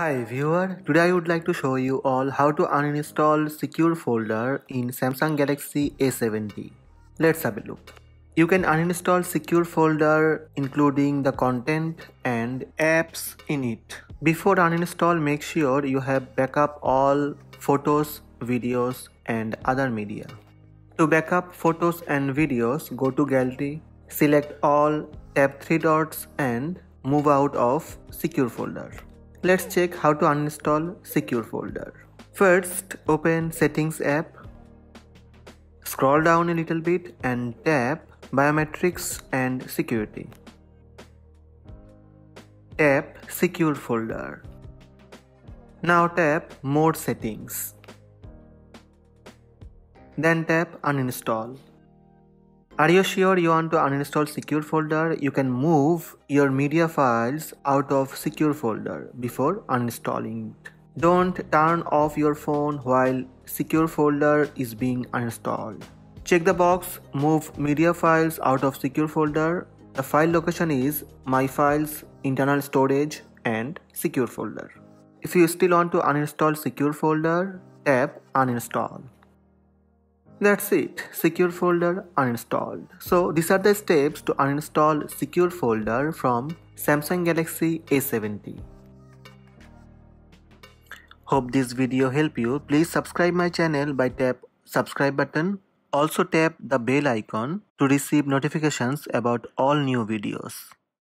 Hi viewer, today I would like to show you all how to uninstall secure folder in Samsung Galaxy A70. Let's have a look. You can uninstall secure folder including the content and apps in it. Before uninstall make sure you have backup all photos, videos and other media. To backup photos and videos go to gallery, select all, tap 3 dots and move out of secure folder. Let's check how to uninstall secure folder. First, open settings app. Scroll down a little bit and tap biometrics and security. Tap secure folder. Now tap more settings. Then tap uninstall. Are you sure you want to uninstall secure folder? You can move your media files out of secure folder before uninstalling it. Don't turn off your phone while secure folder is being uninstalled. Check the box move media files out of secure folder. The file location is my files, internal storage and secure folder. If you still want to uninstall secure folder, tap uninstall. That's it, secure folder uninstalled. So these are the steps to uninstall secure folder from Samsung Galaxy A70. Hope this video help you. Please subscribe my channel by tap subscribe button. Also tap the bell icon to receive notifications about all new videos.